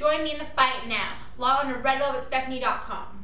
Join me in the fight now. Log on to redvelvetstephanie.com.